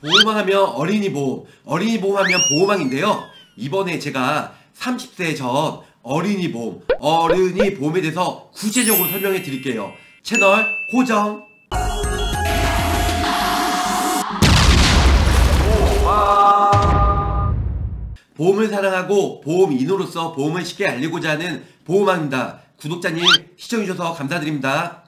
보호망 하면 어린이 보험, 어린이 보험 하면 보호망인데요. 이번에 제가 30세 전 어린이 보험, 어른이 보험에 대해서 구체적으로 설명해 드릴게요. 채널 고정! 보험을 사랑하고 보험인으로서 보험을 쉽게 알리고자 하는 보험왕입니다. 구독자님 시청해주셔서 감사드립니다.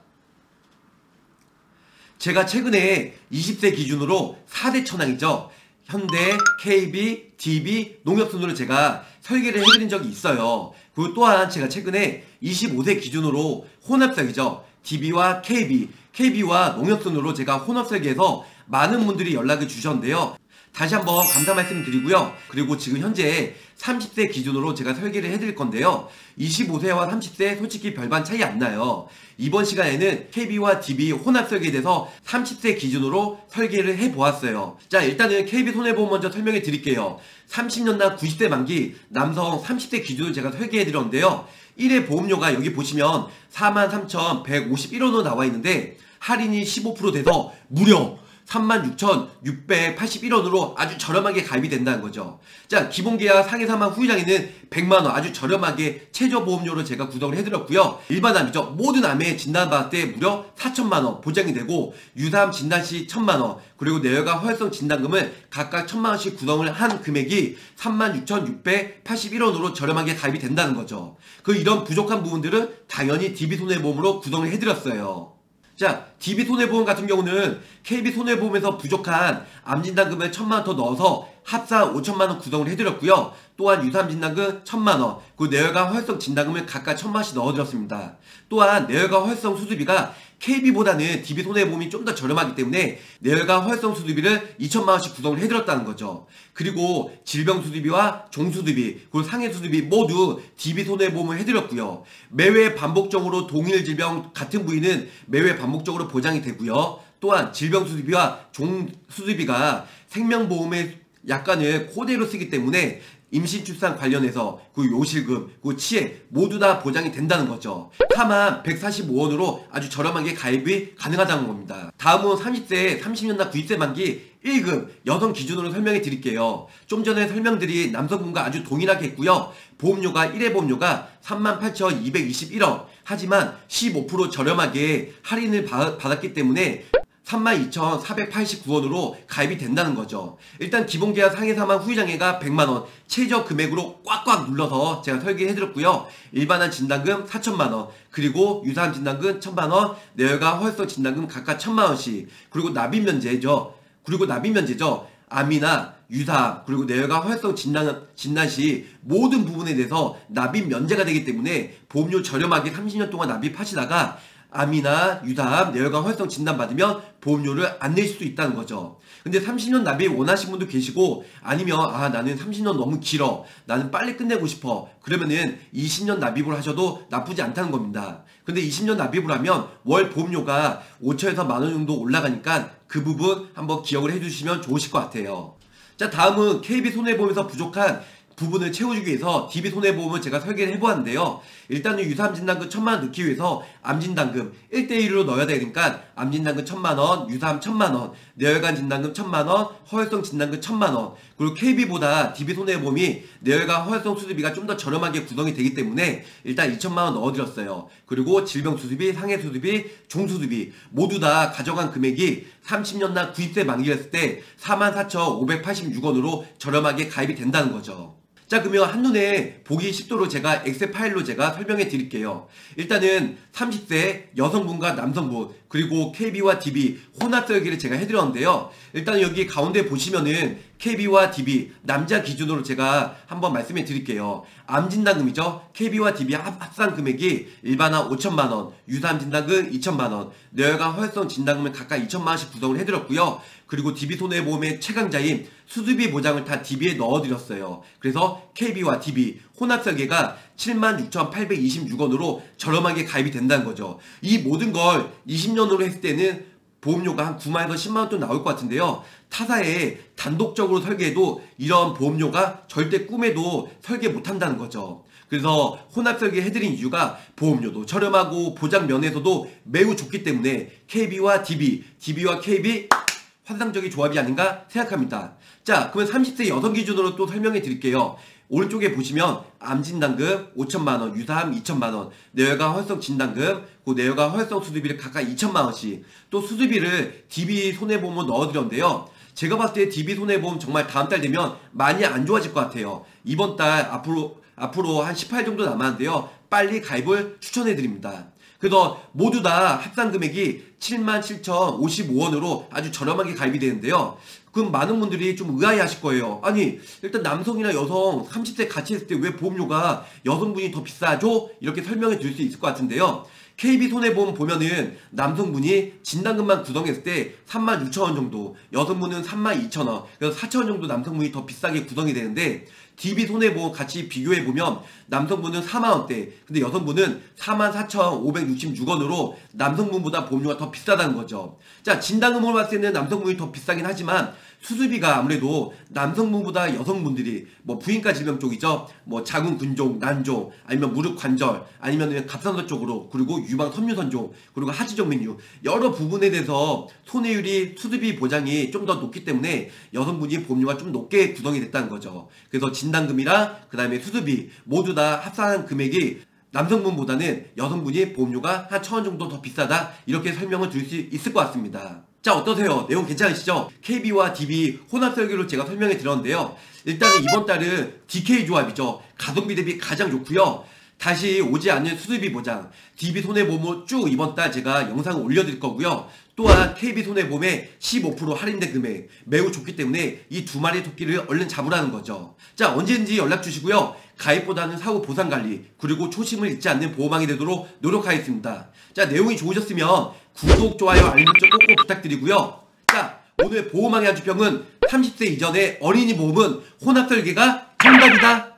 제가 최근에 20세 기준으로 4대 천왕이죠. 현대, KB, DB, 농협 순으로 제가 설계를 해드린 적이 있어요. 그리고 또한 제가 최근에 25세 기준으로 혼합설계죠. DB와 KB, KB와 농협 순으로 제가 혼합 설계해서 많은 분들이 연락을 주셨는데요. 다시 한번 감사 말씀 드리고요. 그리고 지금 현재 30세 기준으로 제가 설계를 해드릴 건데요. 25세와 30세 솔직히 별반 차이 안 나요. 이번 시간에는 KB와 DB 혼합 설계에 대해서 30세 기준으로 설계를 해보았어요. 자, 일단은 KB 손해보험 먼저 설명해 드릴게요. 30년나 90세 만기 남성 30세 기준으로 제가 설계해 드렸는데요. 1회 보험료가 여기 보시면 43,151원으로 나와 있는데 할인이 15% 돼서 무려 36,681원으로 아주 저렴하게 가입이 된다는 거죠. 자, 기본 계약 상해 사망 후유장에는 100만원 아주 저렴하게 최저 보험료로 제가 구성을 해드렸고요. 일반 암이죠. 모든 암에 진단받을 때 무려 4천만원 보장이 되고 유사암 진단 시 1천만원 그리고 뇌혈관 활성 진단금을 각각 1천만원씩 구성을 한 금액이 36,681원으로 저렴하게 가입이 된다는 거죠. 그 이런 부족한 부분들은 당연히 DB손해보험으로 구성을 해드렸어요. 자, DB 손해보험 같은 경우는 KB 손해보험에서 부족한 암진단금을 천만원 더 넣어서 합산 5천만원 구성을 해드렸고요. 또한 유산진단금 천만원, 그 뇌혈관 활성 진단금을 각각 천만원씩 넣어드렸습니다. 또한 뇌혈관 활성 수술비가 KB보다는 DB 손해보험이 좀 더 저렴하기 때문에 뇌혈관 활성 수술비를 2천만 원씩 구성을 해드렸다는 거죠. 그리고 질병 수술비와 종수술비, 그리고 상해 수술비 모두 DB 손해보험을 해드렸고요. 매회 반복적으로 동일 질병 같은 부위는 매회 반복적으로 보장이 되고요. 또한 질병 수술비와 종 수술비가 생명보험의 약관을 코대로 쓰기 때문에 임신 출산 관련해서 그 요실금, 그 치해 모두 다 보장이 된다는 거죠. 다만 145원으로 아주 저렴하게 가입이 가능하다는 겁니다. 다음은 30세, 30년나 90세 만기 1급 여성 기준으로 설명해 드릴게요. 좀 전에 설명드린 남성분과 아주 동일하게 했고요. 보험료가 1회 보험료가 38,221원 하지만 15% 저렴하게 할인을 받았기 때문에 32,489원으로 가입이 된다는 거죠. 일단 기본 계약 상해 사망 후유장애가 100만원 최저 금액으로 꽉꽉 눌러서 제가 설계해드렸고요. 일반한 진단금 4천만원 그리고 유사암 진단금 1천만원 뇌혈관 허혈성 진단금 각각 1천만원씩 그리고 납입 면제죠. 그리고 납입 면제죠. 암이나 유사 그리고 뇌혈관 활성 진단 진단 시 모든 부분에 대해서 납입 면제가 되기 때문에 보험료 저렴하게 30년 동안 납입하시다가 암이나 유담, 뇌혈관 활성 진단 받으면 보험료를 안 내실 수 있다는 거죠. 근데 30년 납입 원하시는 분도 계시고 아니면 아 나는 30년 너무 길어. 나는 빨리 끝내고 싶어. 그러면은 20년 납입을 하셔도 나쁘지 않다는 겁니다. 근데 20년 납입을 하면 월 보험료가 5천에서 만 원 정도 올라가니까 그 부분 한번 기억을 해주시면 좋으실 것 같아요. 자 다음은 KB 손해보험에서 부족한 부분을 채워주기 위해서 DB 손해보험을 제가 설계를 해보았는데요. 일단은 유사암 진단금 천만원 넣기 위해서 암 진단금 1대1로 넣어야 되니까 암 진단금 천만원, 유사암 천만원, 뇌혈관 진단금 천만원, 허혈성 진단금 천만원 그리고 KB보다 DB 손해보험이 뇌혈관 허혈성 수술비가 좀 더 저렴하게 구성이 되기 때문에 일단 2천만원 넣어드렸어요. 그리고 질병 수술비, 상해 수술비, 종수술비 모두 다 가져간 금액이 30년 나 90세 만기였을 때 44,586원으로 저렴하게 가입이 된다는 거죠. 자 그러면 한눈에 보기 쉽도록 제가 엑셀 파일로 제가 설명해 드릴게요. 일단은 30세 여성분과 남성분 그리고 KB와 DB 혼합 설계를 제가 해드렸는데요. 일단 여기 가운데 보시면은 KB와 DB 남자 기준으로 제가 한번 말씀해 드릴게요. 암 진단금이죠. KB와 DB 합산 금액이 일반암 5천만 원, 유사암 진단금 2천만 원, 뇌혈관 활성 진단금을 각각 2천만 원씩 구성을 해드렸고요. 그리고 DB 손해보험의 최강자인 수수비 보장을 다 DB에 넣어드렸어요. 그래서 KB와 DB 혼합 설계가 76,826원으로 저렴하게 가입이 된다는 거죠. 이 모든 걸 20년 으로 했을 때는 보험료가 한 9만에서 10만원 또 나올 것 같은데요. 타사에 단독적으로 설계해도 이런 보험료가 절대 꿈에도 설계 못한다는 거죠. 그래서 혼합 설계 해드린 이유가 보험료도 저렴하고 보장 면에서도 매우 좋기 때문에 KB와 DB, DB와 KB 환상적인 조합이 아닌가 생각합니다. 자, 그러면 30세 여성 기준으로 또 설명해 드릴게요. 오른쪽에 보시면 암진단금 5천만원, 유사암 2천만원, 뇌혈관 활성 진단금, 그 뇌혈관 활성 수술비를 각각 2천만원씩, 또 수술비를 DB 손해보험으로 넣어드렸는데요. 제가 봤을 때 DB 손해보험 정말 다음 달 되면 많이 안 좋아질 것 같아요. 이번 달 앞으로, 앞으로 한 18 정도 남았는데요. 빨리 가입을 추천해 드립니다. 그래서 모두 다 합산 금액이 77,055원으로 아주 저렴하게 가입이 되는데요. 그럼 많은 분들이 좀 의아해 하실 거예요. 아니, 일단 남성이나 여성 30세 같이 했을 때 왜 보험료가 여성분이 더 비싸죠? 이렇게 설명해 드릴 수 있을 것 같은데요. KB 손해보험 보면은 남성분이 진단금만 구성했을 때 36,000원 정도, 여성분은 32,000원, 그래서 4,000원 정도 남성분이 더 비싸게 구성이 되는데 DB 손해보험 같이 비교해 보면 남성분은 4만원대, 근데 여성분은 44,566원으로 남성분보다 보험료가 더 비싸다는 거죠. 자, 진단금으로 봤을 때는 남성분이 더 비싸긴 하지만 수술비가 아무래도 남성분보다 여성분들이 뭐 부인과 질병 쪽이죠. 뭐 자궁 근종, 난종, 아니면 무릎 관절, 아니면 갑상선 쪽으로, 그리고 유방 섬유선종, 그리고 메뉴 여러 부분에 대해서 손해율이 수술비 보장이 좀 더 높기 때문에 여성분이 보험료가 좀 높게 구성이 됐다는 거죠. 그래서 진 단금이랑 그 다음에 수술비 모두 다 합산한 금액이 남성분보다는 여성분이 보험료가 한 천 원 정도 더 비싸다 이렇게 설명을 드릴 수 있을 것 같습니다. 자 어떠세요? 내용 괜찮으시죠? KB와 DB 혼합 설계로 제가 설명해 드렸는데요. 일단은 이번 달은 DK 조합이죠. 가성비 대비 가장 좋고요. 다시 오지 않는 수술비 보장, DB 손해보험으로 쭉 이번 달 제가 영상을 올려드릴 거고요. 또한 KB 손해보험의 15% 할인된 금액 매우 좋기 때문에 이 두 마리 토끼를 얼른 잡으라는 거죠. 자 언제든지 연락 주시고요. 가입보다는 사후 보상 관리 그리고 초심을 잃지 않는 보험왕이 되도록 노력하겠습니다. 자 내용이 좋으셨으면 구독, 좋아요, 알림 설정 꼭꼭 부탁드리고요. 자 오늘 보험왕의 한주평은 30세 이전의 어린이 보험은 혼합 설계가 정답이다.